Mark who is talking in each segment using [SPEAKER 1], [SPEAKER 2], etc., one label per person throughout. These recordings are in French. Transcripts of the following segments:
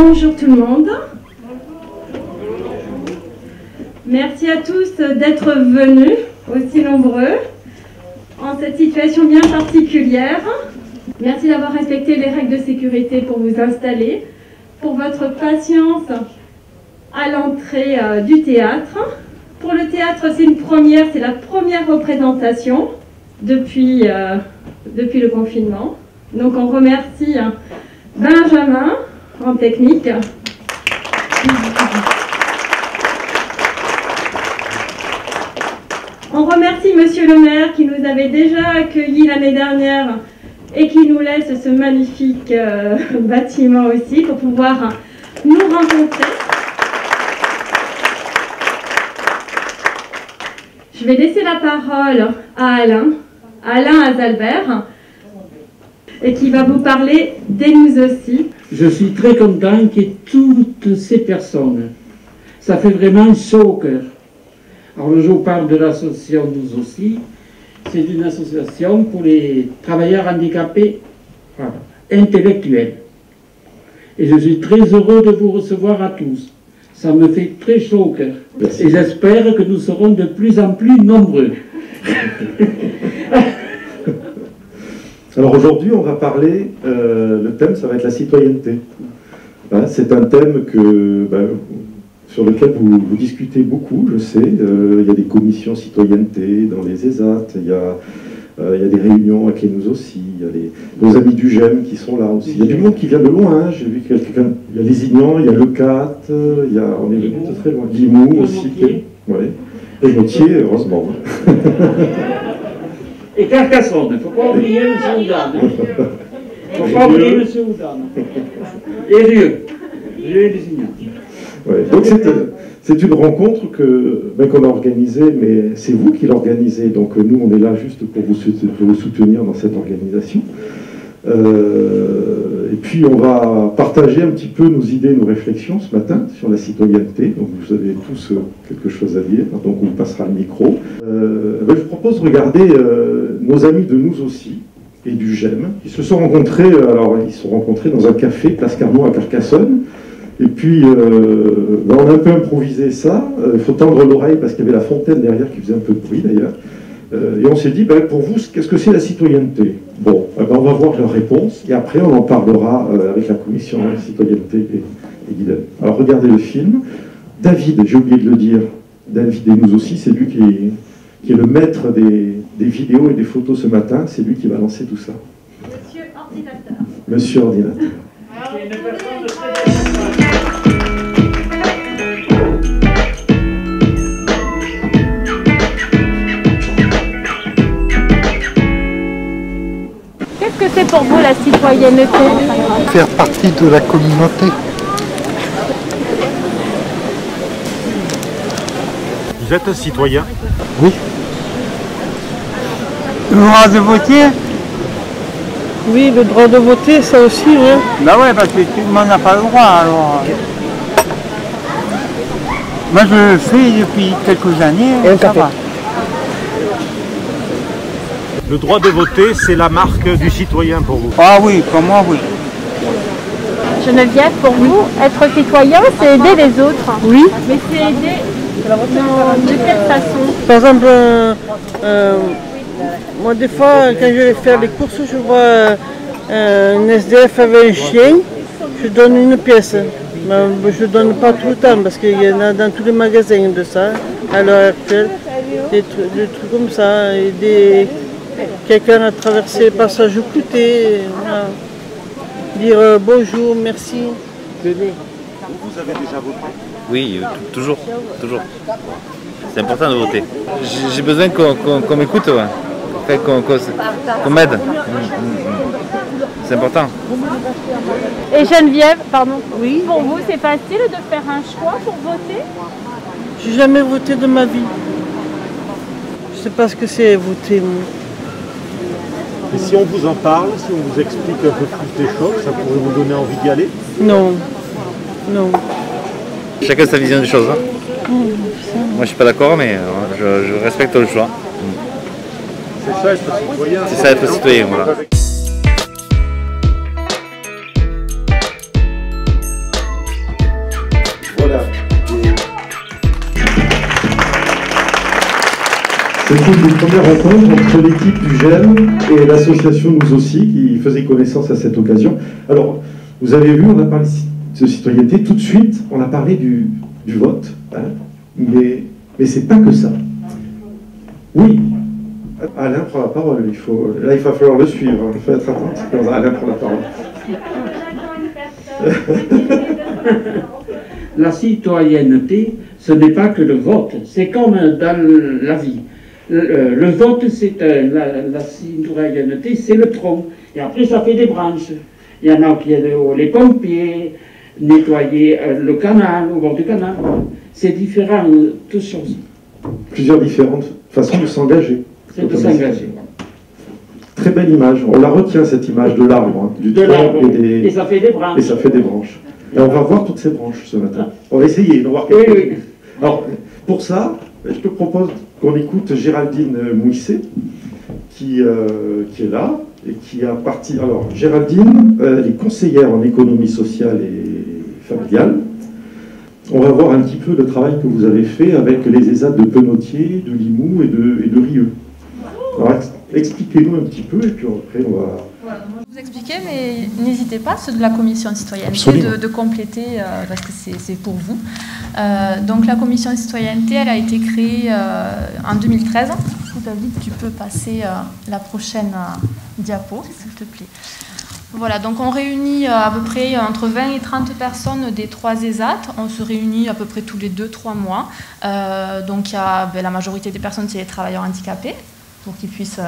[SPEAKER 1] Bonjour tout le monde. Merci à tous d'être venus, aussi nombreux, en cette situation bien particulière. Merci d'avoir respecté les règles de sécurité pour vous installer, pour votre patience à l'entrée euh, du théâtre. Pour le théâtre, c'est une première, c'est la première représentation depuis, euh, depuis le confinement. Donc on remercie hein, Benjamin en technique. On remercie Monsieur le maire qui nous avait déjà accueillis l'année dernière et qui nous laisse ce magnifique euh, bâtiment aussi pour pouvoir nous rencontrer. Je vais laisser la parole à Alain, Alain Azalbert, et qui va vous parler des nous aussi.
[SPEAKER 2] Je suis très content que toutes ces personnes, ça fait vraiment chaud au cœur. Alors je vous parle de l'association Nous aussi. C'est une association pour les travailleurs handicapés voilà, intellectuels. Et je suis très heureux de vous recevoir à tous. Ça me fait très chaud au cœur. Et j'espère que nous serons de plus en plus nombreux.
[SPEAKER 3] Alors aujourd'hui, on va parler, euh, le thème, ça va être la citoyenneté. Hein, c'est un thème que, ben, sur lequel vous, vous, discutez beaucoup, je sais. Euh, il y a des commissions citoyenneté dans les ESAT, il y a, euh, il y a des réunions avec les nous aussi, il y a les, nos amis du GEM qui sont là aussi. Il y a du monde qui vient de loin, hein. j'ai vu quelqu'un, il y a les Ignans, il y a le CAT, il y a, on est venu de très loin, Guimou aussi. Ouais. Et Gauthier, heureusement.
[SPEAKER 2] Et Carcassonne, il ne faut pas oublier M. Oudane. Il ne faut pas oublier M. Oudane. Et Rieux. Rieux et.
[SPEAKER 3] Ouais, donc c'est une rencontre que ben, qu'on a organisée, mais c'est vous qui l'organisez. Donc nous, on est là juste pour vous, pour vous soutenir dans cette organisation. Euh, et puis on va partager un petit peu nos idées, nos réflexions ce matin sur la citoyenneté. Donc vous avez tous euh, quelque chose à dire, donc on passera le micro. Euh, ben, je propose de regarder euh, nos amis de nous aussi et du GEM. Ils se sont rencontrés, alors ils se sont rencontrés dans un café, Place Carnot à Carcassonne. Et puis, ben, on a un peu improvisé ça. Il faut tendre l'oreille parce qu'il y avait la fontaine derrière qui faisait un peu de bruit d'ailleurs. Et on s'est dit, ben, pour vous, qu'est-ce que c'est la citoyenneté? Bon, ben, on va voir leur réponse et après on en parlera euh, avec la commission de citoyenneté et, et Guidel. Alors regardez le film. David, j'ai oublié de le dire, David et nous aussi, c'est lui qui est, qui est, le maître des, des, vidéos et des photos ce matin, c'est lui qui va lancer tout ça.
[SPEAKER 1] Monsieur Ordinateur.
[SPEAKER 3] Monsieur Ordinateur.
[SPEAKER 1] Pour vous la citoyenneté
[SPEAKER 4] Faire partie de la communauté.
[SPEAKER 5] Vous êtes un citoyen
[SPEAKER 4] Oui.
[SPEAKER 6] Le droit de voter
[SPEAKER 7] Oui, le droit de voter, ça aussi, oui.
[SPEAKER 6] Ben ouais, parce que tout le monde n'a pas le droit, alors. Moi, je le fais depuis quelques années,
[SPEAKER 7] Et
[SPEAKER 6] ça va.
[SPEAKER 5] Le droit de voter, c'est la marque du citoyen pour vous.
[SPEAKER 6] Ah oui, pour moi, oui.
[SPEAKER 1] Geneviève, pour vous, être citoyen, c'est aider les autres.
[SPEAKER 7] Oui.
[SPEAKER 1] Mais c'est aider de quelle façon
[SPEAKER 7] Par exemple, euh, euh, moi des fois, quand je vais faire les courses, je vois euh, un SDF avec un chien, je donne une pièce. Mais je ne donne pas tout le temps parce qu'il y en a dans tous les magasins de ça, à l'heure actuelle. Des trucs, des trucs comme ça. Et des... Quelqu'un a traversé le passage au côté. voilà. Dire euh, bonjour, merci.
[SPEAKER 5] Vous avez déjà voté
[SPEAKER 8] Oui, euh, toujours, toujours. C'est important de voter. J'ai besoin qu'on m'écoute, ouais. Qu'on m'aide. Mm, mm, mm. C'est important.
[SPEAKER 1] Et Geneviève, pardon. Oui. Pour vous, c'est facile de faire un choix pour voter?
[SPEAKER 7] J'ai jamais voté de ma vie. Je sais pas ce que c'est voter. moi.
[SPEAKER 5] Et si on vous en parle, si on vous explique un peu plus les choses, ça pourrait vous donner envie d'y aller
[SPEAKER 7] Non. Non.
[SPEAKER 8] Chacun sa vision des choses. hein. Moi, je suis pas d'accord, mais euh, je, je respecte le choix.
[SPEAKER 5] C'est ça être citoyen
[SPEAKER 8] C'est ça être citoyen, voilà.
[SPEAKER 3] Une première rencontre entre l'équipe du GEM et l'association Nous aussi, qui faisait connaissance à cette occasion. Alors, vous avez vu, on a parlé de citoyenneté, tout de suite, on a parlé du, vote, hein. mais, mais c'est pas que ça. Oui, Alain prend la parole, il faut, là il va falloir le suivre, il faut être attentif Alain prend la parole.
[SPEAKER 2] La citoyenneté, ce n'est pas que le vote, c'est comme dans la vie. Le, le vote, c'est un- la, la citoyenneté, c'est le tronc. Et après, ça fait des branches. Il y en a qui aident les pompiers, nettoyer euh, le canal, au bord du canal. C'est différent, euh, toutes choses.
[SPEAKER 3] Plusieurs différentes façons de s'engager.
[SPEAKER 2] C'est de s'engager.
[SPEAKER 3] Très belle image, on la retient cette image de l'arbre, hein, du
[SPEAKER 2] De
[SPEAKER 3] tronc et des,
[SPEAKER 2] Et ça fait des branches.
[SPEAKER 3] et ça fait des branches. Et on va voir toutes ces branches ce matin. On va essayer de voir
[SPEAKER 2] Oui,
[SPEAKER 3] quelques
[SPEAKER 2] oui.
[SPEAKER 3] Alors, pour ça, je te propose qu'on écoute Géraldine Mouisset, qui, euh, qui est là et qui a parti. Alors, Géraldine, euh, elle est conseillère en économie sociale et familiale. On va voir un petit peu le travail que vous avez fait avec les ESAT de Penautier, de Limoux et de, et de Rieux. Alors, ex- expliquez-nous un petit peu et puis après, on va.
[SPEAKER 9] vous expliquer, mais n'hésitez pas, ceux de la commission citoyenneté,
[SPEAKER 3] Absolument.
[SPEAKER 9] de, de compléter, euh, parce que c'est c'est pour vous. Euh, donc la commission citoyenneté, elle a été créée euh, en 2013. David, tu peux passer euh, la prochaine diapo, s'il te plaît. Voilà, donc on réunit à peu près entre 20 et 30 personnes des trois ESAT. On se réunit à peu près tous les 2-3 mois. Donc y a ben, la majorité des personnes, c'est les travailleurs handicapés pour qu'ils puissent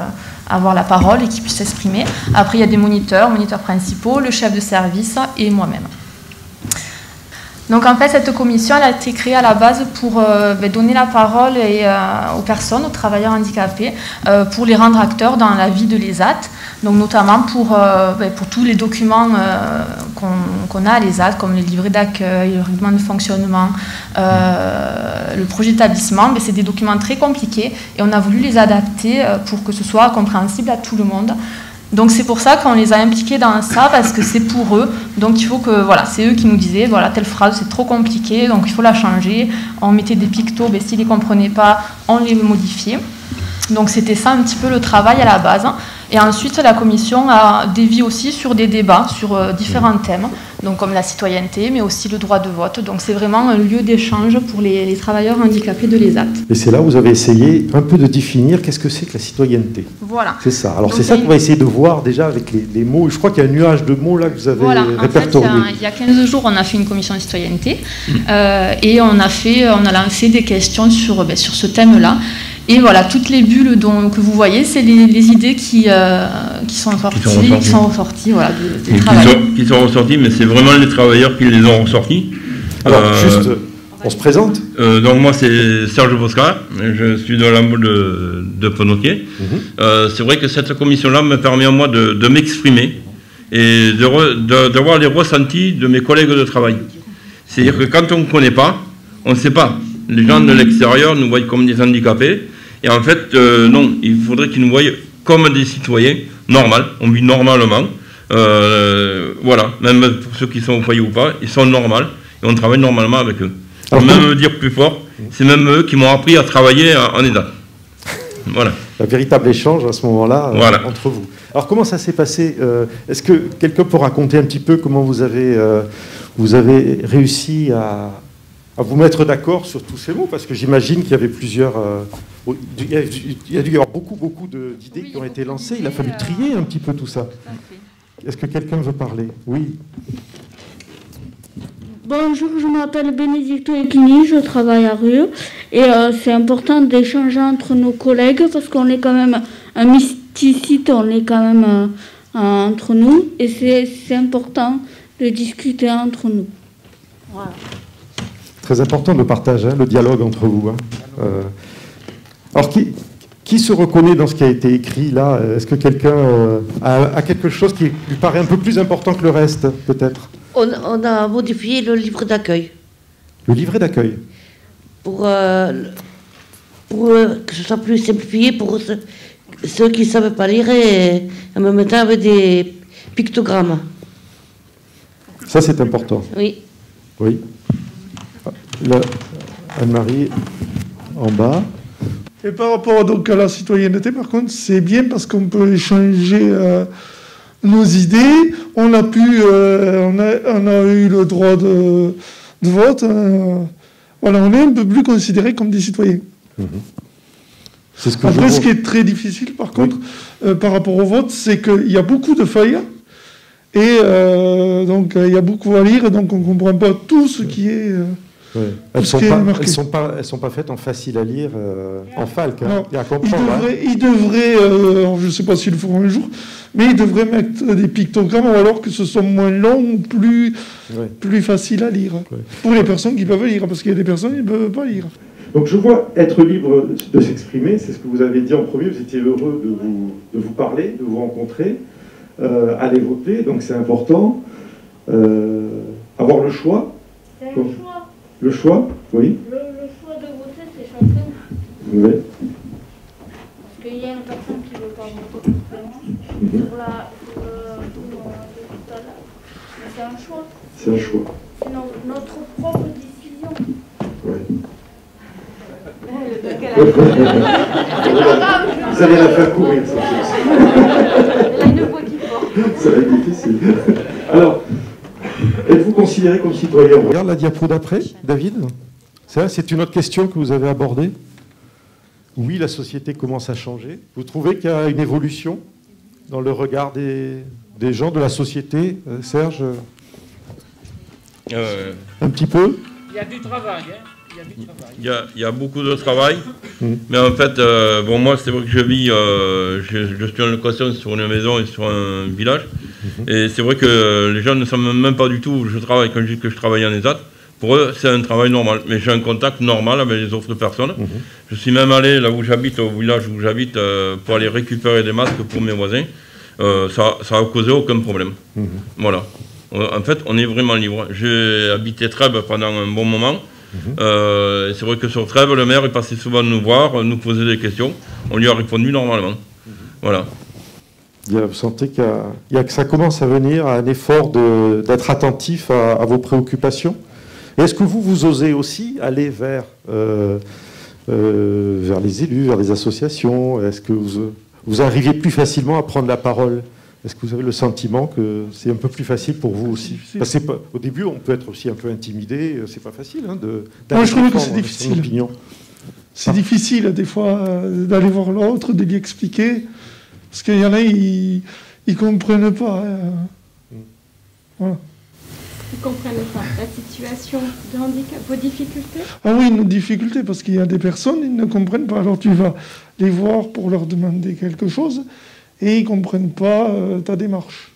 [SPEAKER 9] avoir la parole et qu'ils puissent s'exprimer. Après, il y a des moniteurs, moniteurs principaux, le chef de service et moi-même. Donc en fait, cette commission a été créée à la base pour euh, ben, donner la parole euh, aux personnes, aux travailleurs handicapés, euh, pour les rendre acteurs dans la vie de l'ESAT, donc notamment pour, ben, pour tous les documents qu'on a à l'ESAT, comme les livrets d'accueil, le règlement de fonctionnement, le projet d'établissement. Ben, C'est des documents très compliqués et on a voulu les adapter pour que ce soit compréhensible à tout le monde. Donc c'est pour ça qu'on les a impliqués dans ça parce que c'est pour eux. Donc il faut que voilà, c'est eux qui nous disaient voilà telle phrase c'est trop compliqué donc il faut la changer. On mettait des pictos, mais s'ils les comprenaient pas, on les modifiait. Donc c'était ça un petit peu le travail à la base. Et ensuite la commission a dévié aussi sur des débats sur euh, différents thèmes, donc comme la citoyenneté, mais aussi le droit de vote. Donc c'est vraiment un lieu d'échange pour les, les travailleurs handicapés de l'ESAT.
[SPEAKER 3] Et c'est là où vous avez essayé un peu de définir qu'est-ce que c'est que la citoyenneté.
[SPEAKER 9] Voilà.
[SPEAKER 3] C'est ça. Alors c'est ça
[SPEAKER 9] a
[SPEAKER 3] qu'on va essayer de voir déjà avec les, les mots. Je crois qu'il y a un nuage de mots là que vous avez
[SPEAKER 9] Voilà, en fait, il y,
[SPEAKER 3] répertorié.
[SPEAKER 9] a, il y a 15 jours, on a fait une commission de citoyenneté euh, et on a, fait, on a lancé des questions sur, ben, sur ce thème-là. Et voilà, toutes les bulles dont, que vous voyez, c'est les, les idées qui, euh, qui sont sorties, qui sont
[SPEAKER 10] ressorties.
[SPEAKER 9] ressorties, voilà, de- des
[SPEAKER 10] Et qui,
[SPEAKER 9] travailleurs.
[SPEAKER 10] sont, qui sont ressortis, mais c'est vraiment les travailleurs qui les ont ressortis.
[SPEAKER 3] Alors
[SPEAKER 10] Euh,
[SPEAKER 3] juste, on se présente.
[SPEAKER 10] euh, donc moi c'est Serge Bosca, je suis de la mode de, de Penautier.
[SPEAKER 3] Mhm.
[SPEAKER 10] Euh, c'est vrai que cette commission-là me permet à moi de, de m'exprimer et de re- de- d'avoir les ressentis de mes collègues de travail. C'est-à-dire que quand on ne connaît pas, on ne sait pas. Les gens de l'extérieur nous voient comme des handicapés. Et en fait, euh, non, il faudrait qu'ils nous voient comme des citoyens, normal, on vit normalement. Euh, voilà, même pour ceux qui sont au foyer ou pas, ils sont normaux et on travaille normalement avec eux. Pour
[SPEAKER 3] Alors,
[SPEAKER 10] même dire plus fort, c'est même eux qui m'ont appris à travailler en EDA. Voilà.
[SPEAKER 3] Un véritable échange à ce moment-là euh, entre vous. Alors comment ça s'est passé euh, Est-ce que quelqu'un peut raconter un petit peu comment vous avez, euh, vous avez réussi à, à vous mettre d'accord sur tous ces mots Parce que j'imagine qu'il y avait plusieurs... euh, il, y a, il y a dû y avoir beaucoup, beaucoup d'idées qui ont été lancées. Il a fallu trier un petit peu tout ça. Est-ce que quelqu'un veut parler? Oui.
[SPEAKER 11] Bonjour, je m'appelle Bénédicte Equini, je travaille à Rue et euh, c'est important d'échanger entre nos collègues parce qu'on est quand même un mysticite, on est quand même euh, euh, entre nous et c'est c'est important de discuter entre nous. Voilà.
[SPEAKER 3] Très important le partage, hein, le dialogue entre vous. hein. Euh, alors, qui, qui se reconnaît dans ce qui a été écrit là? Est-ce que quelqu'un euh, a, a quelque chose qui lui paraît un peu plus important que le reste, peut-être?
[SPEAKER 12] On, on a modifié le livre d'accueil
[SPEAKER 3] Le livret d'accueil?
[SPEAKER 12] pour, euh, pour que ce soit plus simplifié pour ceux, ceux qui ne savent pas lire et en même temps avec des pictogrammes.
[SPEAKER 3] Ça, c'est important.
[SPEAKER 12] Oui.
[SPEAKER 3] Oui. Là, Anne-Marie, en bas.
[SPEAKER 13] Et par rapport donc à la citoyenneté, par contre, c'est bien parce qu'on peut échanger euh, nos idées. On a pu, euh, on, a, on, a, eu le droit de, de vote. Euh, voilà, on est un peu plus considérés comme des citoyens. Mmh. Ce que Après, ce qui est très difficile, par contre, oui. par rapport au vote, c'est qu'il y a beaucoup de feuilles. Et donc, il y a beaucoup à lire, donc on ne comprend pas tout ce qui est.
[SPEAKER 3] Elles ne sont, pas, elles sont, pas, elles sont pas faites en facile à lire, euh, en falque. Hein. Il y a à comprendre.
[SPEAKER 13] Ils devraient, hein. euh, je ne sais pas s'ils le feront un jour, mais ils devraient mettre des pictogrammes alors que ce soit moins long ou plus, ouais. plus facile à lire. Ouais. Pour les personnes qui peuvent lire, parce qu'il y a des personnes qui ne peuvent pas lire.
[SPEAKER 3] Donc je vois être libre de s'exprimer, c'est ce que vous avez dit en premier, vous étiez heureux de vous, de vous parler, de vous rencontrer, euh, aller voter, donc c'est important. Euh, avoir le choix.
[SPEAKER 11] C'est un choix.
[SPEAKER 3] Le choix, oui.
[SPEAKER 11] Le, le choix de voter, c'est chacun.
[SPEAKER 3] Oui.
[SPEAKER 11] Parce qu'il y a une personne qui ne veut pas voter mm -hmm. pour la pour tout à l'heure. Mais c'est un choix.
[SPEAKER 3] C'est un choix.
[SPEAKER 11] C'est no, notre propre décision.
[SPEAKER 3] Oui. Vous allez la faire courir, ça.
[SPEAKER 11] Elle a une voix qui porte.
[SPEAKER 3] Ça va être difficile. Comme citoyen. On regarde la diapo d'après, David. C'est une autre question que vous avez abordée. Oui, la société commence à changer. Vous trouvez qu'il y a une évolution dans le regard des, des gens, de la société, euh, Serge
[SPEAKER 10] euh,
[SPEAKER 3] Un petit peu
[SPEAKER 2] Il y a du travail, hein.
[SPEAKER 10] Il y, a, il y, a, beaucoup de travail, mmh. mais en fait, euh, bon, moi, c'est vrai que je vis, euh, je, je, suis en location sur une maison et sur un village, mmh. et c'est vrai que les gens ne savent même pas du tout où je travaille. Quand je dis que je travaille en ESAT, pour eux, c'est un travail normal, mais j'ai un contact normal avec les autres personnes. Mmh. Je suis même allé là où j'habite, au village où j'habite, euh, pour aller récupérer des masques pour mes voisins. Euh, ça n'a causé aucun problème. Voilà. En fait, on est vraiment libre. J'ai habité Trèbes pendant un bon moment. Mmh. Euh, c'est vrai que sur Trèves, le maire est passé souvent nous voir, nous poser des questions. On lui a répondu normalement. Voilà.
[SPEAKER 3] Vous sentez qu'il y, y a, que ça commence à venir à un effort d'être attentif à, à, vos préoccupations. Est-ce que vous, vous osez aussi aller vers, euh, euh, vers les élus, vers les associations? Est-ce que vous, vous arrivez plus facilement à prendre la parole? Est-ce que vous avez le sentiment que c'est un peu plus facile pour vous aussi? Parce que pas, Au début, on peut être aussi un peu intimidé. C'est pas facile hein, de.
[SPEAKER 13] Moi, je trouve que c'est difficile. C'est ah. difficile des fois euh, d'aller voir l'autre, de lui expliquer, parce qu'il y en a, ils ne comprennent pas. Hein.
[SPEAKER 11] Voilà. Ils ne comprennent pas la situation de handicap, vos difficultés?
[SPEAKER 13] Ah oui, nos difficultés, parce qu'il y a des personnes, ils ne comprennent pas. Alors tu vas les voir pour leur demander quelque chose et ils ne comprennent pas euh, ta démarche.